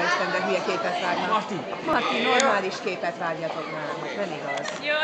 Isten, de hülye képet vágnak. Marti. Marti, normális képet vágjatok már, nem igaz. Jó,